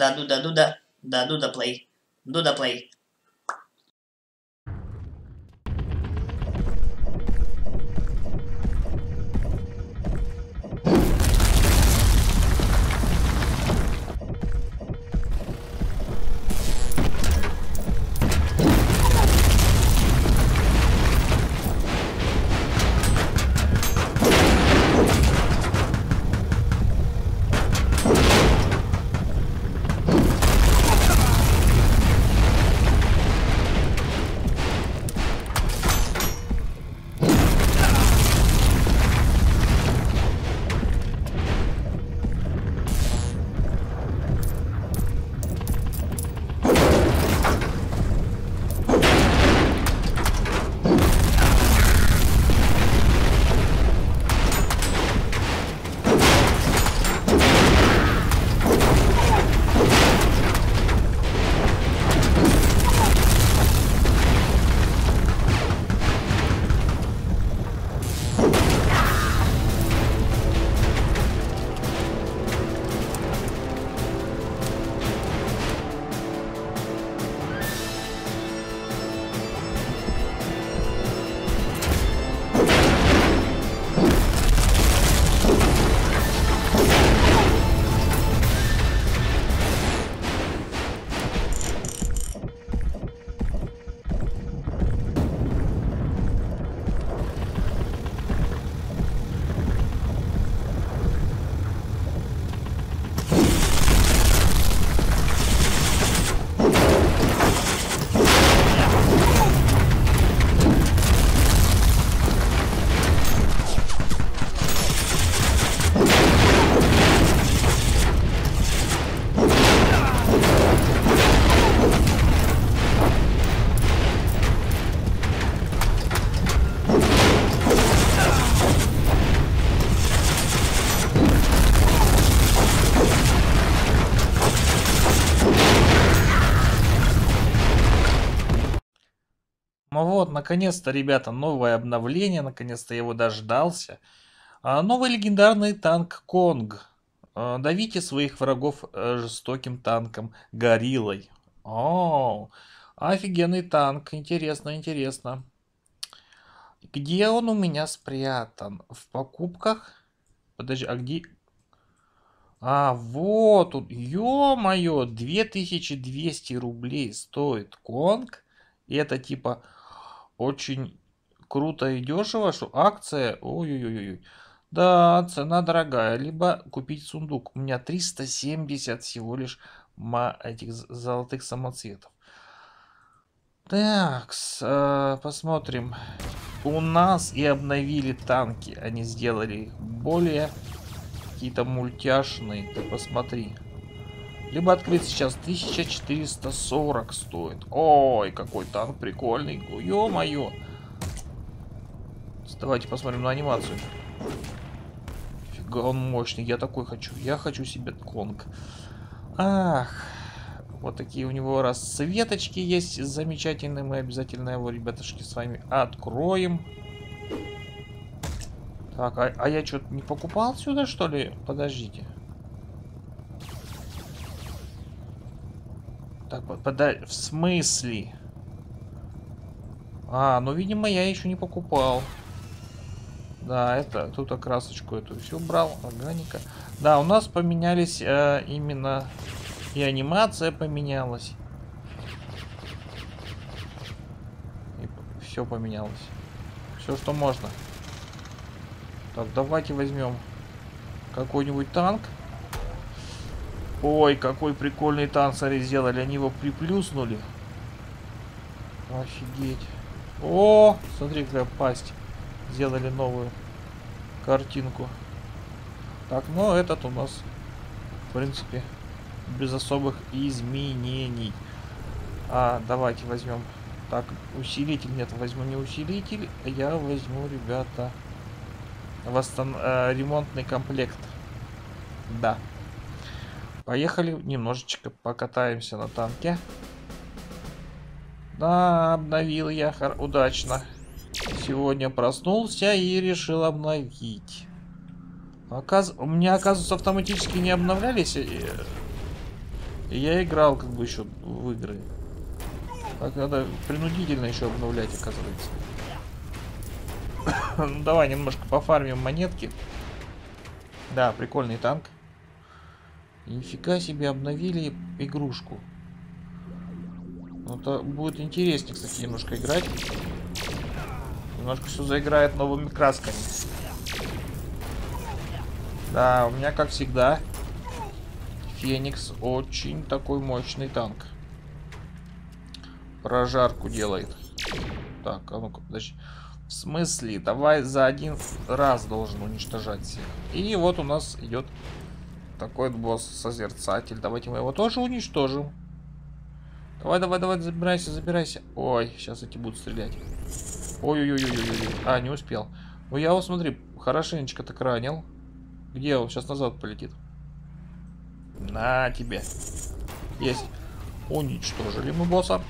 Да, дуда, дуда. Да, дуда плей. Дуда плей. Ну вот, наконец-то, ребята, новое обновление, наконец-то я его дождался. А, новый легендарный танк Конг. А, давите своих врагов э, жестоким танком Гориллой. О, офигенный танк, интересно, интересно. Где он у меня спрятан? В покупках? Подожди, а где... А, вот он. Ё-моё, 2200 рублей стоит Конг. И это типа очень круто и дешево, что акция... Ой-ой-ой. Да, цена дорогая. Либо купить сундук. У меня 370 всего лишь этих золотых самоцветов. Так, э, посмотрим. У нас и обновили танки. Они сделали их более какие-то мультяшные. Ты посмотри. Либо открыть сейчас 1440 стоит. Ой, какой танк прикольный. Ё-моё. Давайте посмотрим на анимацию. Фига он мощный. Я такой хочу. Я хочу себе конг. Ах. Вот такие у него расцветочки есть замечательные. Мы обязательно его, ребятушки, с вами откроем. Так, а, а я что-то не покупал сюда, что ли? Подождите. Так, подай, в смысле? А, ну, видимо, я еще не покупал. Да, это, тут окрасочку эту все брал, органика. Да, у нас поменялись э, именно и анимация поменялась. И все поменялось. Все, что можно. Так, давайте возьмем какой-нибудь танк. Ой, какой прикольный танцеры сделали. Они его приплюснули. Офигеть. О, смотри, какая пасть. Сделали новую картинку. Так, ну этот у нас, в принципе, без особых изменений. А, давайте возьмем. Так, усилитель нет, возьму не усилитель, я возьму, ребята, восстан... Э, ремонтный комплект. Да. Поехали, немножечко покатаемся на танке. Да, обновил я удачно. Сегодня проснулся и решил обновить. Оказ... У меня, оказывается, автоматически не обновлялись. И я играл как бы еще в игры. Так надо принудительно еще обновлять, оказывается. ну давай немножко пофармим монетки. Да, прикольный танк. Нифига себе обновили игрушку. Ну, это будет интереснее, кстати, немножко играть. Немножко все заиграет новыми красками. Да, у меня, как всегда, Феникс очень такой мощный танк. Прожарку делает. Так, а ну-ка, подожди. В смысле? Давай за один раз должен уничтожать всех. И вот у нас идет такой вот босс-созерцатель. Давайте мы его тоже уничтожим. Давай, давай, давай, забирайся, забирайся. Ой, сейчас эти будут стрелять. Ой-ой-ой-ой-ой. А, не успел. Ну я его, смотри, хорошенечко так ранил. Где он? Сейчас назад полетит. На тебе. Есть. Уничтожили мы босса.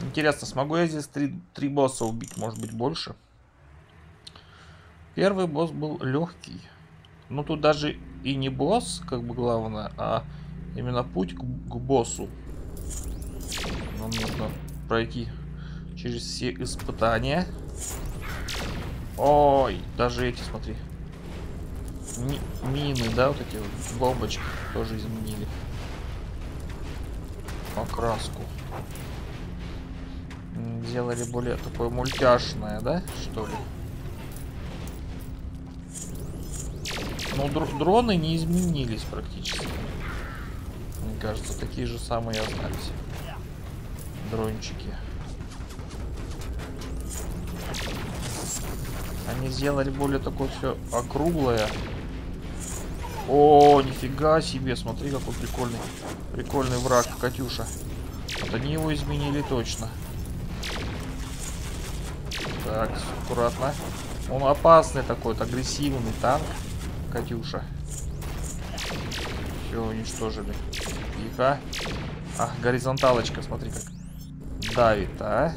Интересно, смогу я здесь три, три босса убить? Может быть больше? Первый босс был легкий. Ну тут даже и не босс, как бы главное, а именно путь к, к боссу. Нам нужно пройти через все испытания. Ой, даже эти, смотри. Ми мины, да, вот эти вот бомбочки тоже изменили. Окраску. Сделали более такое мультяшное, да, что ли? Ну, др дроны не изменились практически. Мне кажется, такие же самые остались. Дрончики. Они сделали более такое все округлое. О, нифига себе, смотри, какой прикольный, прикольный враг, Катюша. Вот они его изменили точно. Так, аккуратно. Он опасный такой, агрессивный танк, Катюша. Все, уничтожили. Тихо. А, горизонталочка, смотри как давит, а.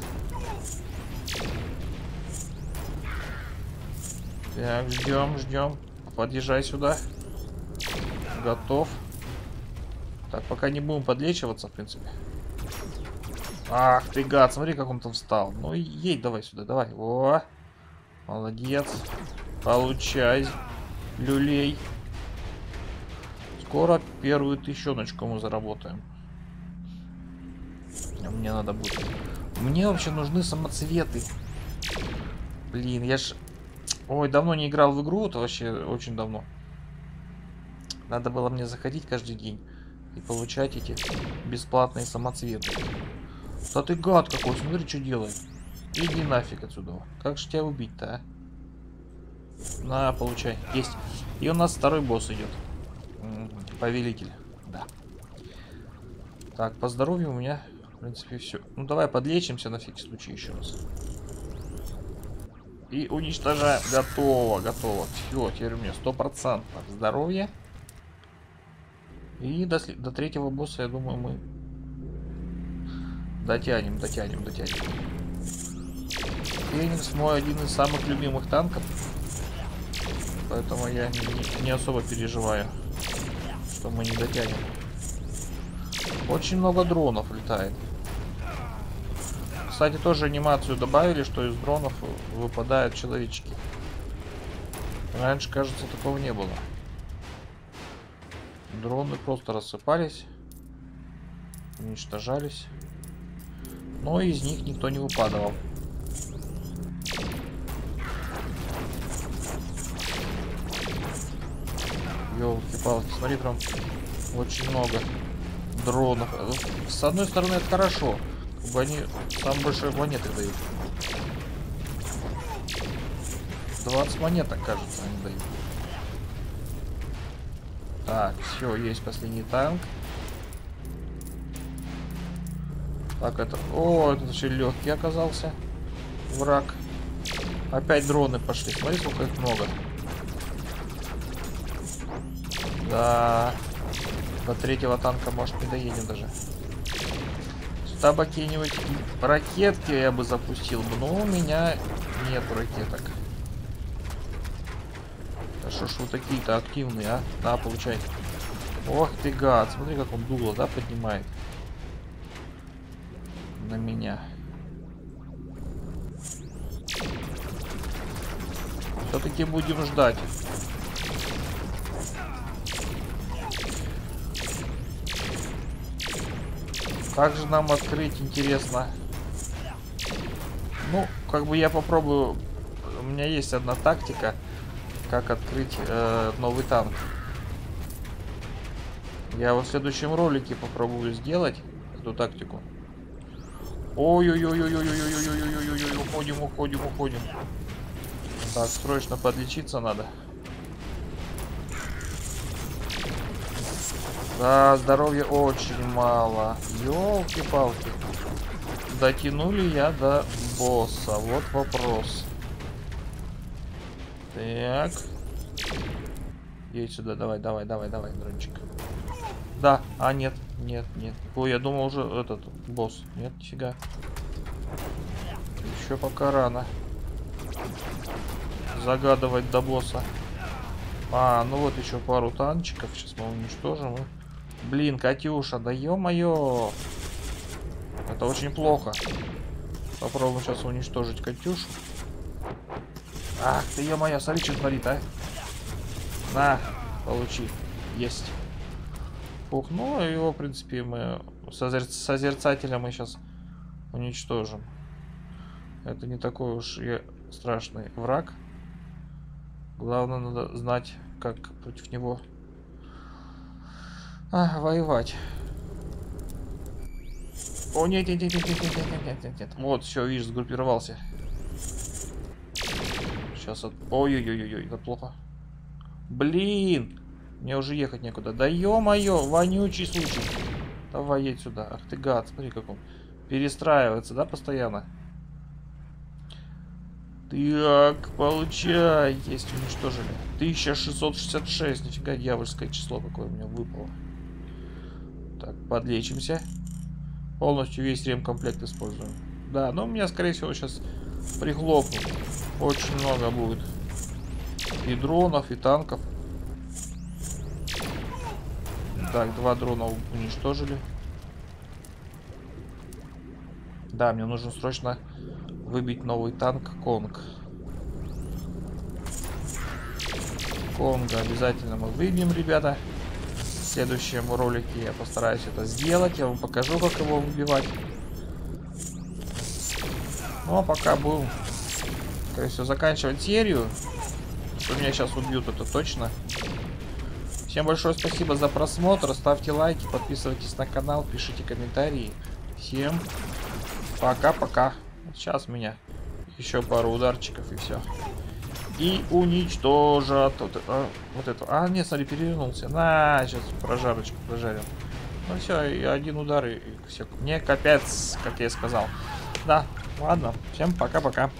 Так, ждем, ждем. Подъезжай сюда. Готов. Так, пока не будем подлечиваться, в принципе. Ах ты гад, смотри, как он там встал. Ну ей давай сюда, давай. О, молодец. Получай, люлей. Скоро первую тысячоночку мы заработаем. Мне надо будет. Мне вообще нужны самоцветы. Блин, я ж Ой, давно не играл в игру, это вообще очень давно. Надо было мне заходить каждый день и получать эти бесплатные самоцветы. Да ты гад какой, смотри, что делает. Иди нафиг отсюда. Как же тебя убить-то, а? На, получай. Есть. И у нас второй босс идет. Повелитель. Да. Так, по здоровью у меня, в принципе, все. Ну, давай подлечимся на всякий случай еще раз. И уничтожаем. Готово, готово. Все, теперь у меня стопроцентно здоровье. И до, до третьего босса, я думаю, мы дотянем, дотянем, дотянем. Феникс мой один из самых любимых танков. Поэтому я не, особо переживаю, что мы не дотянем. Очень много дронов летает. Кстати, тоже анимацию добавили, что из дронов выпадают человечки. Раньше, кажется, такого не было. Дроны просто рассыпались, уничтожались. Но из них никто не выпадал. Ёлки-палки, смотри, прям очень много дронов. С одной стороны, это хорошо. Как бы они там больше монеты дают. 20 монеток, кажется, они дают. Так, все, есть последний танк. Так, это... О, это вообще легкий оказался. Враг. Опять дроны пошли. Смотри, сколько их много. Да. До третьего танка, может, не доедем даже. Сюда бы какие-нибудь ракетки я бы запустил но у меня нет ракеток. Да что ж вы такие-то активные, а? На, получай. Ох ты гад, смотри, как он дуло, да, поднимает. На меня. Все-таки будем ждать. Как же нам открыть, интересно? Ну, как бы я попробую. У меня есть одна тактика, как открыть э, новый танк. Я в следующем ролике попробую сделать эту тактику. Ой-ой-ой-ой-ой-ой-ой-ой-ой-ой-ой, уходим, уходим, уходим. Так, срочно подлечиться надо. Да, здоровья очень мало. Ёлки-палки. Дотянули я до босса. Вот вопрос. Так. Едь сюда, давай, давай, давай, давай, дрончик. Да, а нет, нет, нет. Ой, я думал уже этот босс. Нет, нифига. Еще пока рано. Загадывать до босса. А, ну вот еще пару танчиков. Сейчас мы уничтожим. Блин, Катюша, да ё-моё. Это очень плохо. Попробуем сейчас уничтожить Катюшу. Ах ты, ё-моё, смотри, что творит, а. На, получи. Есть. Фух, ну его, в принципе, мы созер... созерцателя мы сейчас уничтожим. Это не такой уж и страшный враг. Главное, надо знать, как против него а, воевать. О, нет, нет, нет, нет, нет, нет, нет, нет, нет. Вот, все, видишь, сгруппировался. Сейчас от... Ой-ой-ой-ой, это плохо. Блин! Мне уже ехать некуда. Да ё-моё, вонючий случай. Давай едь сюда. Ах ты гад, смотри как он перестраивается, да, постоянно? Так, получай. Есть, уничтожили. 1666. Нифига дьявольское число какое у меня выпало. Так, подлечимся. Полностью весь ремкомплект используем. Да, но у меня, скорее всего, сейчас прихлопнут. Очень много будет. И дронов, и танков. Так, два дрона уничтожили. Да, мне нужно срочно выбить новый танк Конг. Конга обязательно мы выбьем, ребята. В следующем ролике я постараюсь это сделать. Я вам покажу, как его выбивать. Ну а пока будем, скорее всего, заканчивать серию. Что меня сейчас убьют, это точно. Всем большое спасибо за просмотр. Ставьте лайки, подписывайтесь на канал, пишите комментарии. Всем пока-пока. Сейчас меня еще пару ударчиков и все. И уничтожат вот, а, вот это. А, нет, смотри, перевернулся. На, сейчас прожарочку прожарим. Ну все, и один удар, и, и все. Не капец, как я и сказал. Да, ладно. Всем пока-пока.